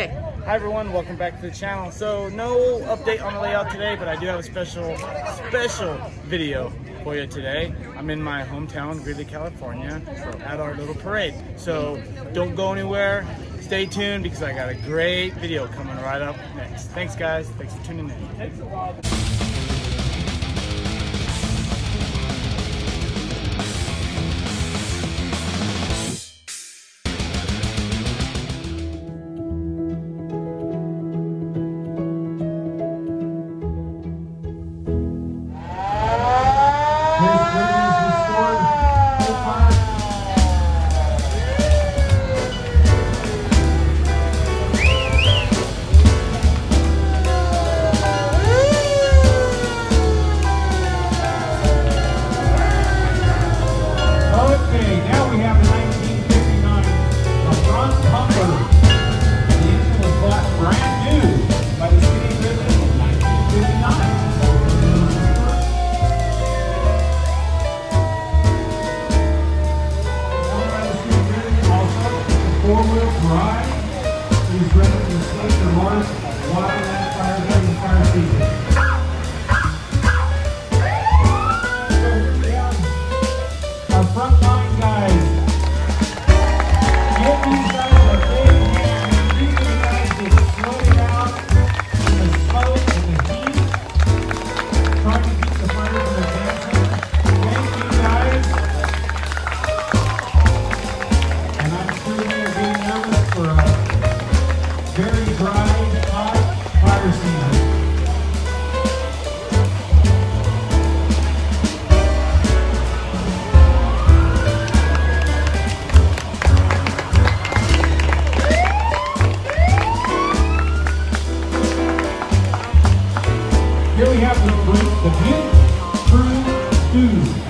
Okay. Hi everyone, welcome back to the channel. So no update on the layout today, but I do have a special, special video for you today. I'm in my hometown, Gridley, California, at our little parade. So don't go anywhere. Stay tuned because I got a great video coming right up next. Thanks guys. Thanks for tuning in. Hughes.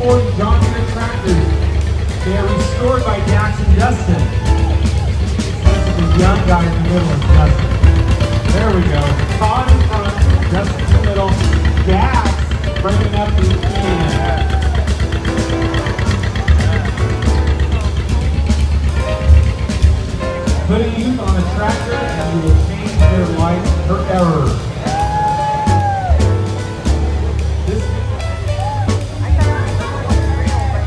Ford document tractors. They are restored by Dax and Dustin. The young guy in the middle is Dustin. There we go. Todd in front, Dustin in the middle, Dax bringing up the end. Putting youth on a tractor and you will change their life forever.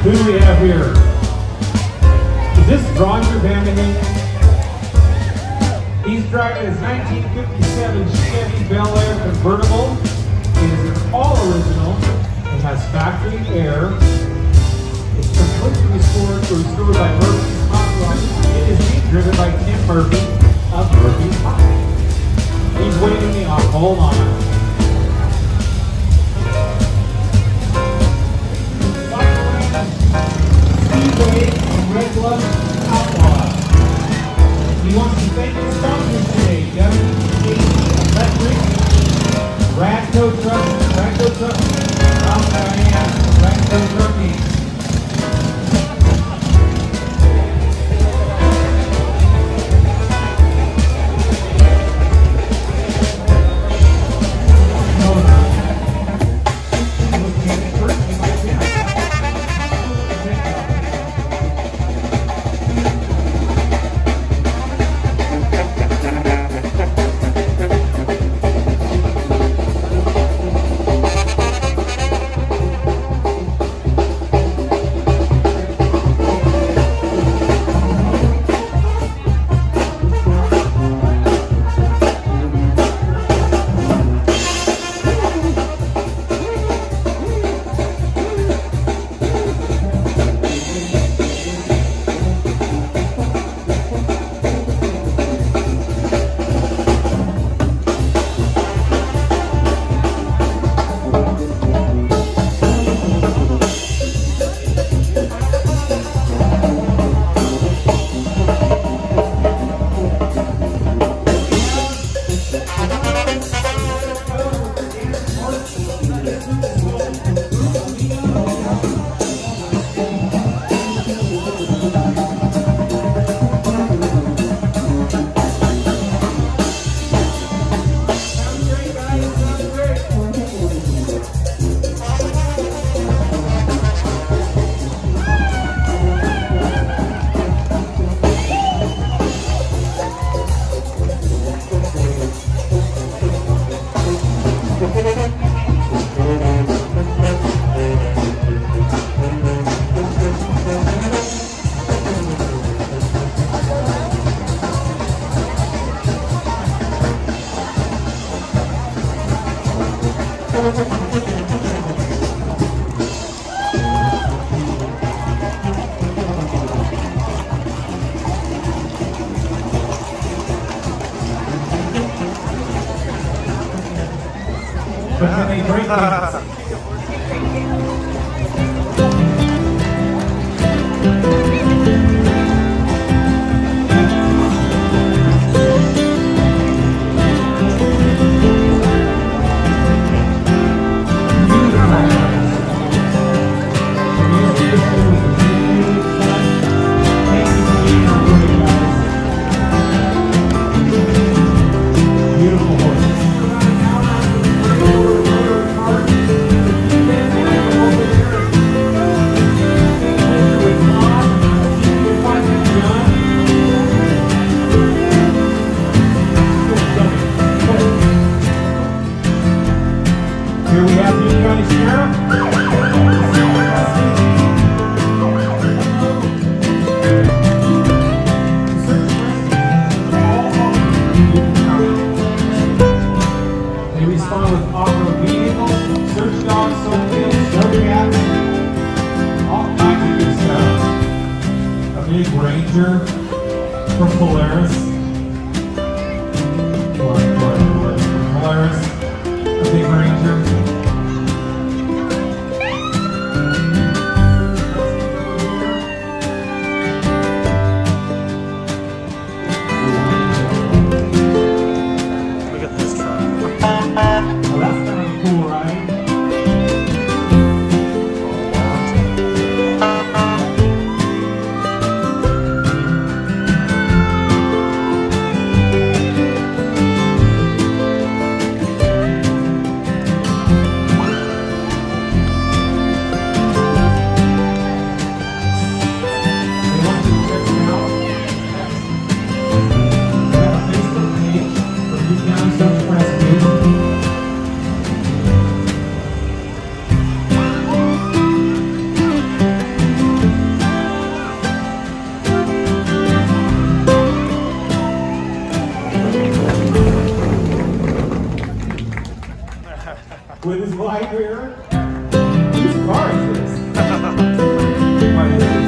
Who do we have here? Is this Roger Vanderman? He's driving his 1957 Chevy Bel Air convertible. It is all original. It has factory air. It's completely restored, restored by Murphy's Hot Rod. It is being driven by Tim Murphy of Murphy's Hot. He's waving me off. Hold on. Speedway and Red Glove Outlaws. He wants to thank his sponsors today, WAC Electric, Radco Truck, Radco Truck, South Diane, Radco Trucking. But can they break things? Ranger from Polaris. His here. Whose car is this? My is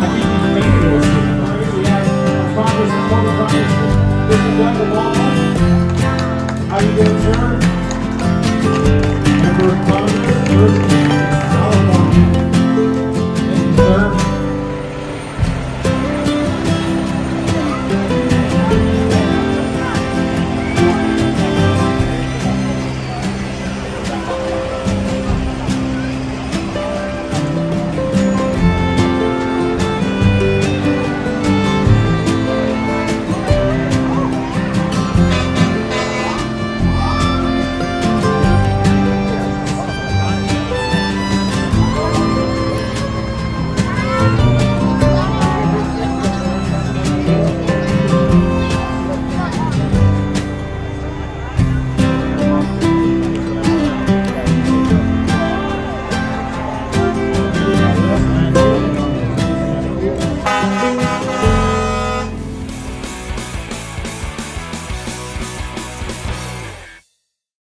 I think car. We have Congressman, Mr. Doug. How you doing, sir? Member of Congress,